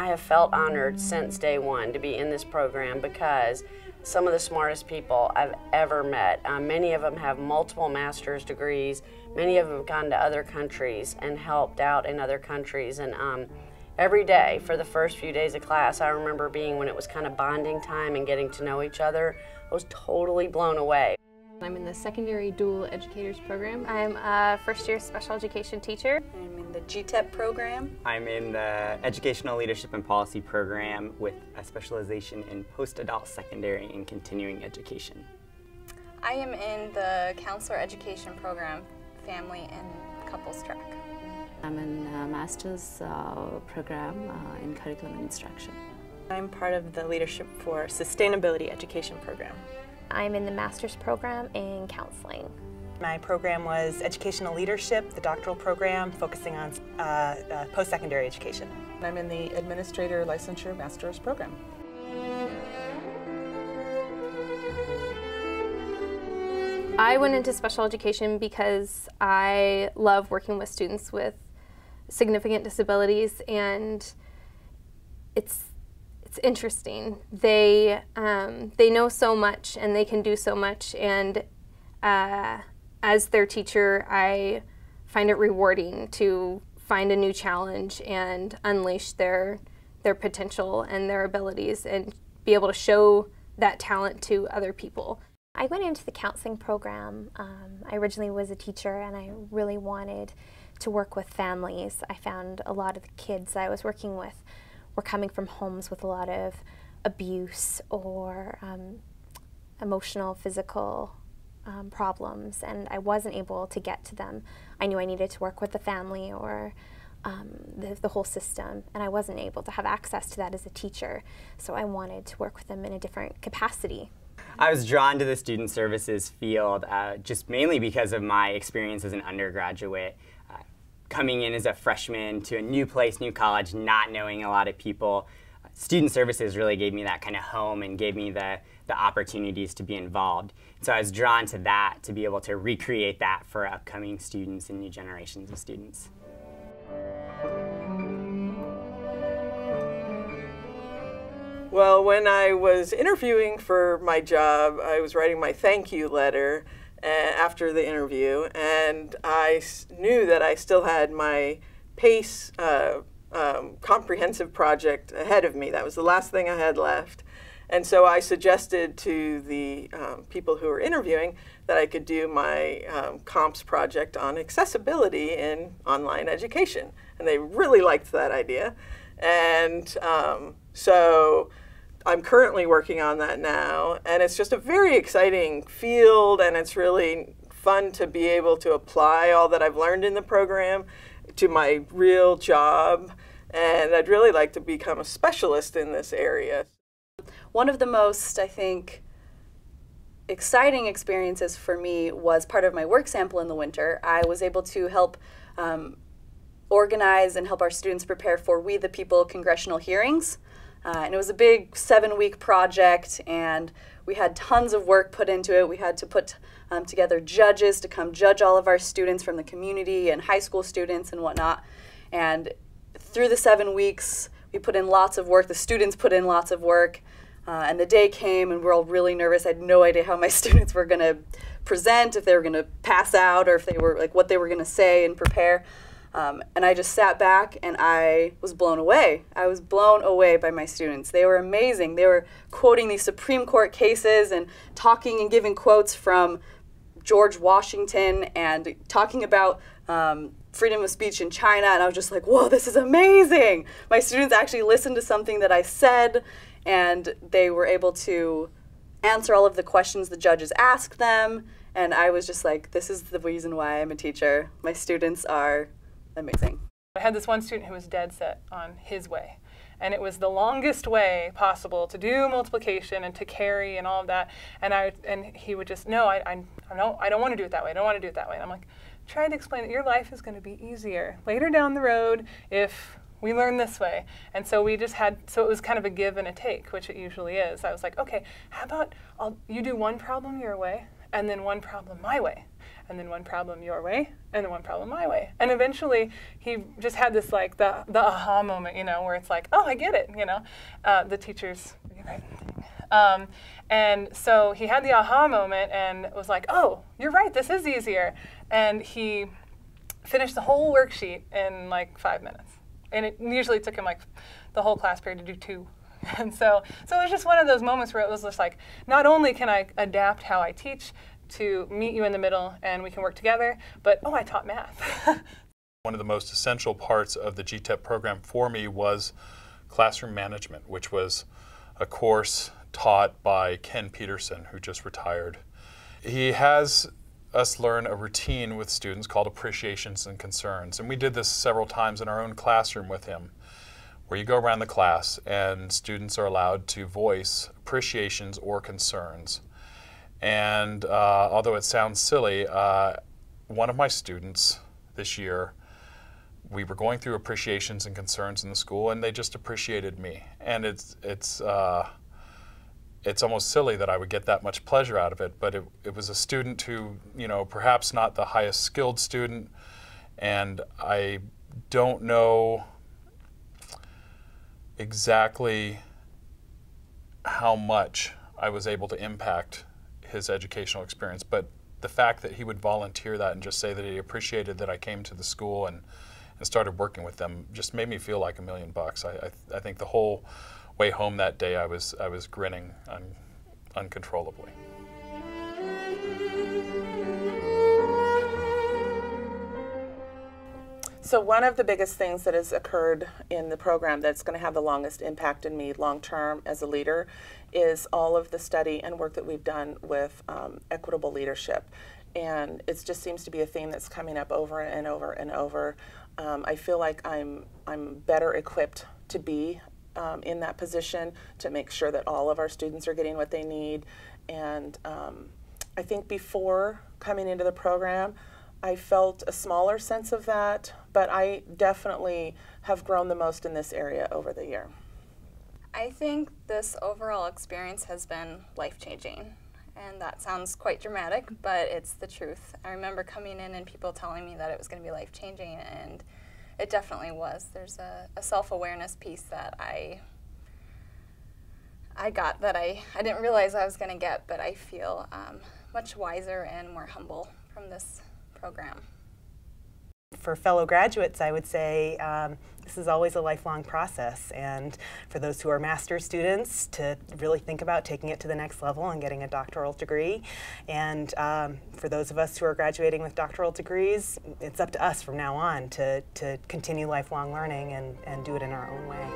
I have felt honored since day one to be in this program because some of the smartest people I've ever met. Um, many of them have multiple master's degrees. Many of them have gone to other countries and helped out in other countries. And um, every day for the first few days of class, I remember being when it was kind of bonding time and getting to know each other. I was totally blown away. I'm in the secondary dual educators program. I'm a first year special education teacher. I'm in the GTEP program. I'm in the Educational Leadership and Policy program with a specialization in post-adult secondary and continuing education. I am in the counselor education program, family and couples track. I'm in a master's uh, program uh, in curriculum and instruction. I'm part of the Leadership for Sustainability Education program. I'm in the master's program in counseling. My program was Educational Leadership, the doctoral program focusing on uh, uh, post-secondary education. I'm in the Administrator Licensure Master's program. I went into special education because I love working with students with significant disabilities and it's it's interesting. They um, they know so much and they can do so much, and uh, as their teacher, I find it rewarding to find a new challenge and unleash their their potential and their abilities, and be able to show that talent to other people. I went into the counseling program. Um, I originally was a teacher, and I really wanted to work with families. I found a lot of the kids I was working with were coming from homes with a lot of abuse or um, emotional, physical um, problems, and I wasn't able to get to them. I knew I needed to work with the family or um, the, the whole system, and I wasn't able to have access to that as a teacher, so I wanted to work with them in a different capacity. I was drawn to the student services field uh, just mainly because of my experience as an undergraduate coming in as a freshman to a new place, new college, not knowing a lot of people, student services really gave me that kind of home and gave me the, the opportunities to be involved. So I was drawn to that to be able to recreate that for upcoming students and new generations of students. Well, when I was interviewing for my job, I was writing my thank you letter after the interview, and I knew that I still had my PACE uh, um, comprehensive project ahead of me. That was the last thing I had left. And so I suggested to the um, people who were interviewing that I could do my um, comps project on accessibility in online education. And they really liked that idea. And um, so I'm currently working on that now, and it's just a very exciting field, and it's really fun to be able to apply all that I've learned in the program to my real job. And I'd really like to become a specialist in this area. One of the most, I think, exciting experiences for me was part of my work sample in the winter. I was able to help um, organize and help our students prepare for We the People congressional hearings. Uh, and it was a big seven week project, and we had tons of work put into it. We had to put um, together judges to come judge all of our students from the community and high school students and whatnot. And through the seven weeks, we put in lots of work. The students put in lots of work. Uh, and the day came, and we are all really nervous. I had no idea how my students were going to present, if they were going to pass out, or if they were like what they were going to say and prepare. Um, and I just sat back and I was blown away. I was blown away by my students. They were amazing. They were quoting these Supreme Court cases and talking and giving quotes from George Washington and talking about um, freedom of speech in China. And I was just like, whoa, this is amazing. My students actually listened to something that I said and they were able to answer all of the questions the judges asked them. And I was just like, this is the reason why I'm a teacher. My students are amazing. I had this one student who was dead set on his way. And it was the longest way possible to do multiplication and to carry and all of that. And I and he would just no, I I, I don't I don't want to do it that way. I don't want to do it that way. And I'm like, trying to explain that your life is going to be easier later down the road if we learn this way. And so we just had, so it was kind of a give and a take, which it usually is. I was like, okay, how about I'll, you do one problem your way and then one problem my way. And then one problem your way, and then one problem my way. And eventually, he just had this like the the aha moment, you know, where it's like, oh, I get it, you know, uh, the teachers. Um, and so he had the aha moment and was like, oh, you're right, this is easier. And he finished the whole worksheet in like five minutes. And it usually took him like the whole class period to do two. And so, so it was just one of those moments where it was just like, not only can I adapt how I teach to meet you in the middle and we can work together, but oh, I taught math. One of the most essential parts of the GTEP program for me was classroom management, which was a course taught by Ken Peterson, who just retired. He has us learn a routine with students called appreciations and concerns. And we did this several times in our own classroom with him, where you go around the class and students are allowed to voice appreciations or concerns. And uh, although it sounds silly, uh, one of my students this year, we were going through appreciations and concerns in the school, and they just appreciated me. And it's it's uh, it's almost silly that I would get that much pleasure out of it, but it, it was a student who, you know, perhaps not the highest skilled student, and I don't know exactly how much I was able to impact his educational experience, but the fact that he would volunteer that and just say that he appreciated that I came to the school and, and started working with them just made me feel like a million bucks. I, I, I think the whole way home that day, I was I was grinning un, uncontrollably. So one of the biggest things that has occurred in the program that's going to have the longest impact in me long term as a leader is all of the study and work that we've done with um, equitable leadership. And it just seems to be a theme that's coming up over and over and over. Um, I feel like I'm I'm better equipped to be um, in that position to make sure that all of our students are getting what they need. And um, I think before coming into the program, I felt a smaller sense of that, but I definitely have grown the most in this area over the year. I think this overall experience has been life changing. And that sounds quite dramatic, but it's the truth. I remember coming in and people telling me that it was going to be life changing, and it definitely was. There's a, a self-awareness piece that I I got that I, I didn't realize I was going to get, but I feel um, much wiser and more humble from this program. For fellow graduates, I would say um, this is always a lifelong process. And for those who are master's students, to really think about taking it to the next level and getting a doctoral degree. And um, for those of us who are graduating with doctoral degrees, it's up to us from now on to, to continue lifelong learning and, and do it in our own way.